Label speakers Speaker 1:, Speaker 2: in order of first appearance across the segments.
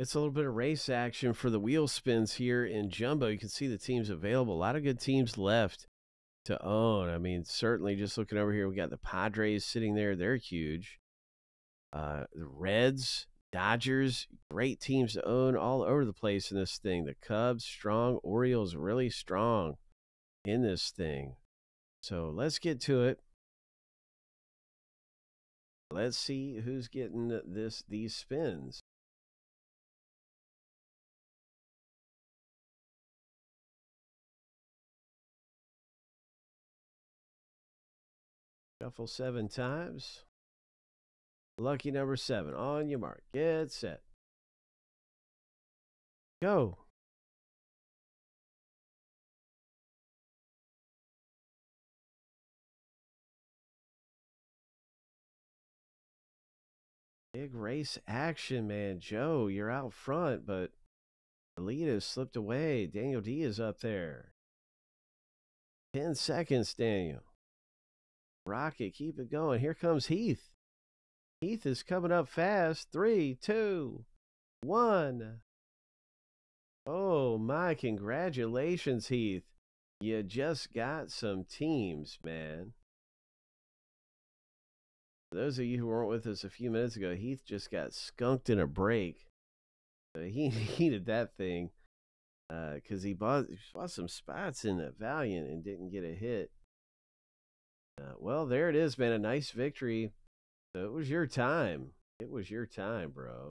Speaker 1: It's a little bit of race action for the wheel spins here in Jumbo. You can see the teams available. A lot of good teams left to own. I mean, certainly just looking over here, we got the Padres sitting there. They're huge. Uh, the Reds, Dodgers, great teams to own all over the place in this thing. The Cubs, strong. Orioles, really strong in this thing. So let's get to it. Let's see who's getting this these spins. Shuffle seven times. Lucky number seven. On your mark. Get set. Go. Big race action, man. Joe, you're out front, but Alita slipped away. Daniel D is up there. 10 seconds, Daniel. Rocket, keep it going. Here comes Heath. Heath is coming up fast. Three, two, one. Oh, my congratulations, Heath. You just got some teams, man. Those of you who weren't with us a few minutes ago, Heath just got skunked in a break. He needed that thing because uh, he bought, he bought some spots in the Valiant and didn't get a hit. Uh, well, there it is, man. A nice victory. So it was your time. It was your time, bro.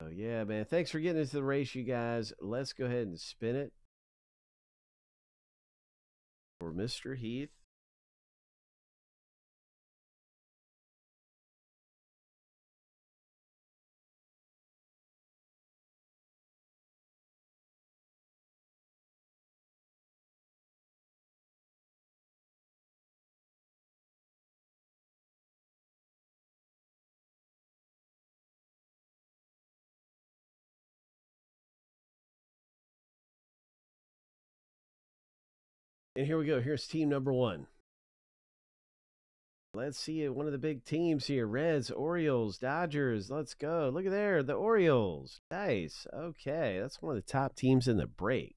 Speaker 1: So yeah, man. Thanks for getting into the race, you guys. Let's go ahead and spin it for Mr. Heath. And here we go. Here's team number one. Let's see it. One of the big teams here Reds, Orioles, Dodgers. Let's go. Look at there. The Orioles. Nice. Okay. That's one of the top teams in the break.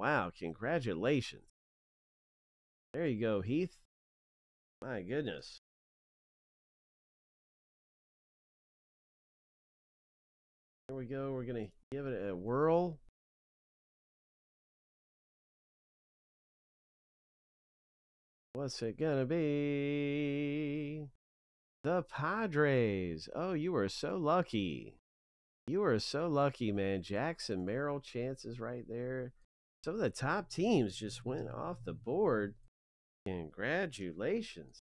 Speaker 1: Wow. Congratulations. There you go, Heath. My goodness. Here we go. We're going to give it a whirl. What's it gonna be? The Padres. Oh, you are so lucky. You are so lucky, man. Jackson Merrill chances right there. Some of the top teams just went off the board. Congratulations.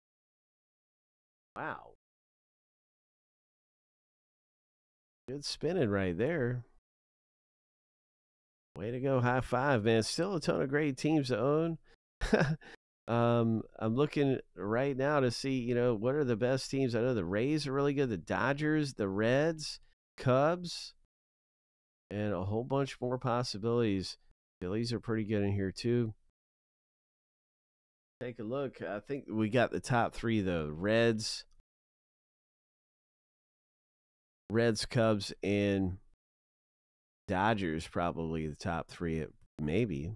Speaker 1: Wow. Good spinning right there. Way to go. High five, man. Still a ton of great teams to own. Um, I'm looking right now to see, you know, what are the best teams. I know the Rays are really good, the Dodgers, the Reds, Cubs, and a whole bunch more possibilities. Phillies are pretty good in here too. Take a look. I think we got the top three though: Reds, Reds, Cubs, and Dodgers. Probably the top three, maybe.